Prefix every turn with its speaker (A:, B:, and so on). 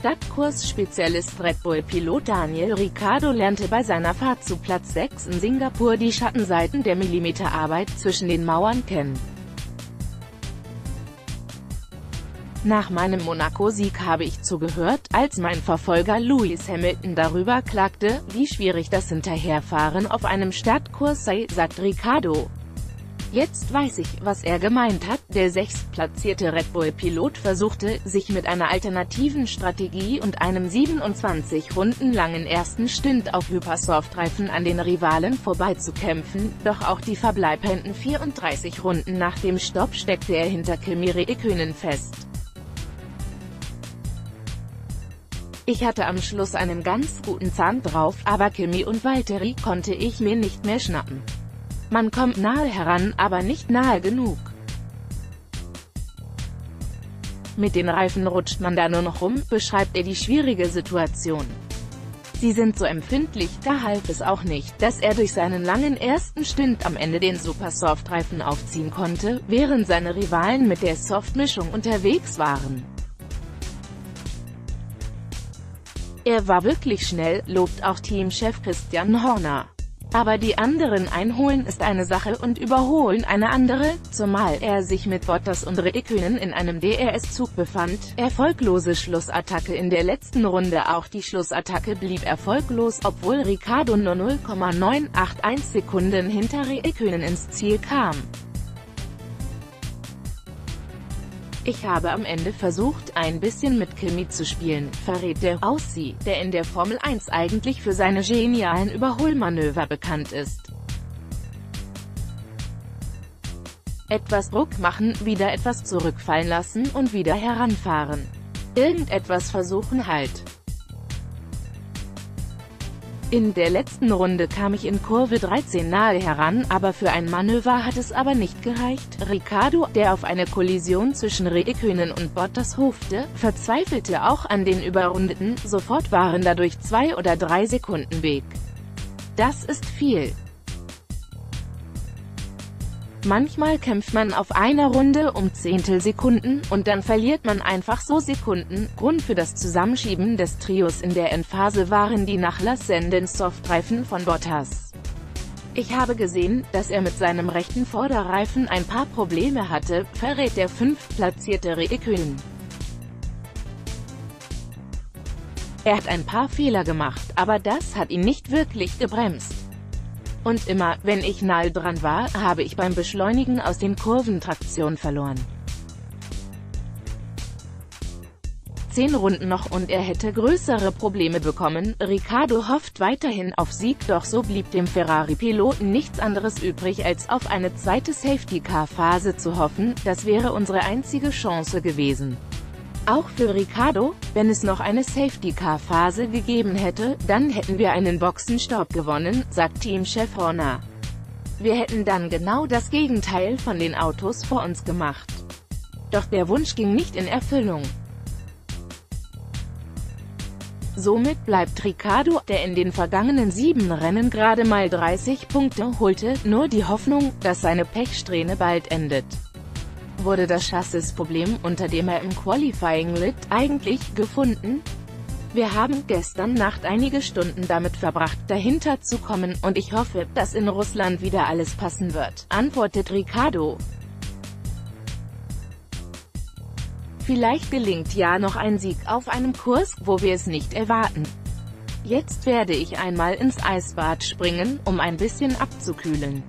A: Stadtkurs-Spezialist Red Bull-Pilot Daniel Ricciardo lernte bei seiner Fahrt zu Platz 6 in Singapur die Schattenseiten der Millimeterarbeit zwischen den Mauern kennen. Nach meinem Monaco-Sieg habe ich zugehört, als mein Verfolger Lewis Hamilton darüber klagte, wie schwierig das Hinterherfahren auf einem Stadtkurs sei, sagt Ricciardo. Jetzt weiß ich, was er gemeint hat. Der sechstplatzierte Red Bull-Pilot versuchte, sich mit einer alternativen Strategie und einem 27 Runden langen ersten Stint auf Hypersoft-Reifen an den Rivalen vorbeizukämpfen, doch auch die verbleibenden 34 Runden nach dem Stopp steckte er hinter Kimi Räikkönen fest. Ich hatte am Schluss einen ganz guten Zahn drauf, aber Kimi und Valtteri konnte ich mir nicht mehr schnappen. Man kommt nahe heran, aber nicht nahe genug. Mit den Reifen rutscht man da nur noch rum, beschreibt er die schwierige Situation. Sie sind so empfindlich, da half es auch nicht, dass er durch seinen langen ersten Stint am Ende den Supersoft-Reifen aufziehen konnte, während seine Rivalen mit der Soft-Mischung unterwegs waren. Er war wirklich schnell, lobt auch Teamchef Christian Horner. Aber die anderen einholen ist eine Sache und überholen eine andere, zumal er sich mit Bottas und Räikkönen in einem DRS-Zug befand. Erfolglose Schlussattacke in der letzten Runde Auch die Schlussattacke blieb erfolglos, obwohl Ricciardo nur 0,981 Sekunden hinter Räikkönen ins Ziel kam. Ich habe am Ende versucht, ein bisschen mit Kimi zu spielen, verrät der Aussie, der in der Formel 1 eigentlich für seine genialen Überholmanöver bekannt ist. Etwas Druck machen, wieder etwas zurückfallen lassen und wieder heranfahren. Irgendetwas versuchen halt. In der letzten Runde kam ich in Kurve 13 nahe heran, aber für ein Manöver hat es aber nicht gereicht. Ricciardo, der auf eine Kollision zwischen Räikkönen und Bottas hoffte, verzweifelte auch an den Überrundeten, sofort waren dadurch zwei oder drei Sekunden weg. Das ist viel. Manchmal kämpft man auf einer Runde um Zehntelsekunden, und dann verliert man einfach so Sekunden. Grund für das Zusammenschieben des Trios in der Endphase waren die nachlassenden Softreifen von Bottas. Ich habe gesehen, dass er mit seinem rechten Vorderreifen ein paar Probleme hatte, verrät der fünftplatzierte Räikkönen. Er hat ein paar Fehler gemacht, aber das hat ihn nicht wirklich gebremst. Und immer, wenn ich nah dran war, habe ich beim Beschleunigen aus den Kurven Traktion verloren. Zehn Runden noch und er hätte größere Probleme bekommen. Ricardo hofft weiterhin auf Sieg, doch so blieb dem Ferrari-Piloten nichts anderes übrig, als auf eine zweite Safety-Car-Phase zu hoffen. Das wäre unsere einzige Chance gewesen. Auch für Ricardo, wenn es noch eine Safety-Car-Phase gegeben hätte, dann hätten wir einen Boxenstopp gewonnen, sagt Teamchef Horner. Wir hätten dann genau das Gegenteil von den Autos vor uns gemacht. Doch der Wunsch ging nicht in Erfüllung. Somit bleibt Ricardo, der in den vergangenen sieben Rennen gerade mal 30 Punkte holte, nur die Hoffnung, dass seine Pechsträhne bald endet wurde das Chassisproblem, unter dem er im Qualifying litt, eigentlich gefunden? Wir haben gestern Nacht einige Stunden damit verbracht, dahinter zu kommen, und ich hoffe, dass in Russland wieder alles passen wird, antwortet Ricardo. Vielleicht gelingt ja noch ein Sieg auf einem Kurs, wo wir es nicht erwarten. Jetzt werde ich einmal ins Eisbad springen, um ein bisschen abzukühlen.